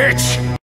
bitch!